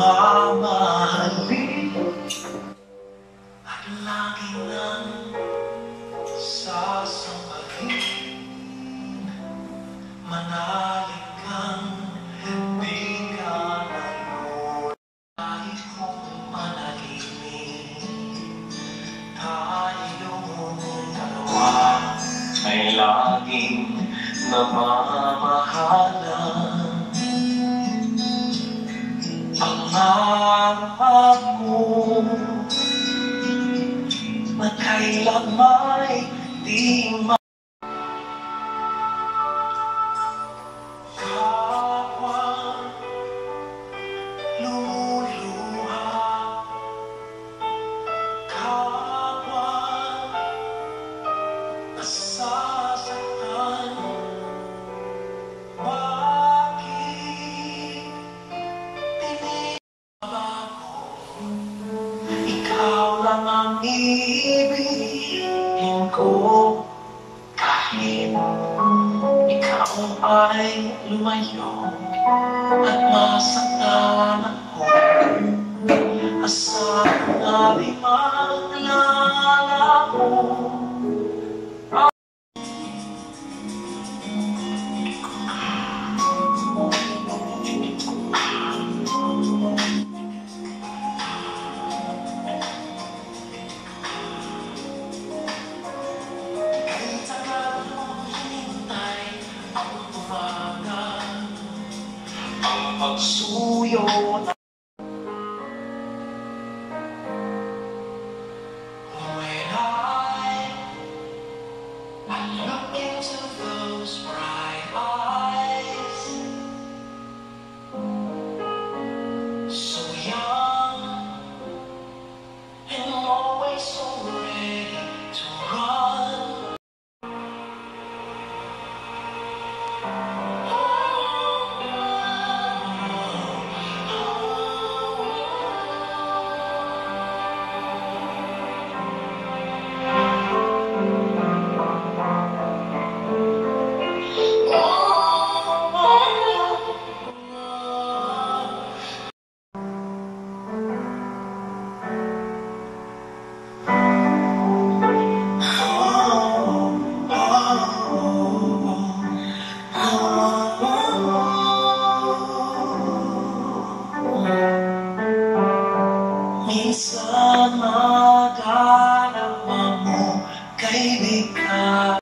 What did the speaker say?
mamahalin at lagi nang sasambahin manalig kang di ka na yun kahit kung managimik tayong dalawa laging namamahalan na kailan may di ma Ikaw lang ang ibigin ko. Kahit ikaw ay lumayo At masaktan ako. Asahan na di maglalaho Kahit umaga Ang pagsuyo na oh, When I, I Sama ka naman mo, kaibigan